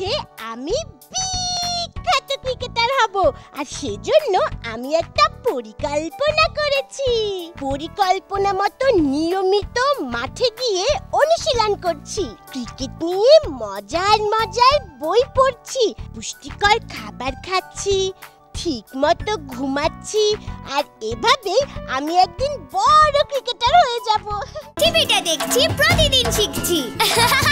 ইচ্ছে আমি বিখ্যাত ক্রিকেটার হব। আর সেজন্য আমি একটা পরিকল্পনা করেছি। পরিকল্পনা মতো নিয়মিত মাঠে গিয়ে অনুশীলন করছি। ক্রিকেট নিয়ে মজার মজার বই পড়ছি, পুষ্টিকর খাবার খাচ্ছি ঠিক মতো ঘুমাচ্ছি, আর এভাবে আমি একদিন বড় ক্রিকেটার হয়ে যাব। টিভিটা দেখছি, প্রতিদিন শিখছি।